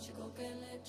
שגוגלת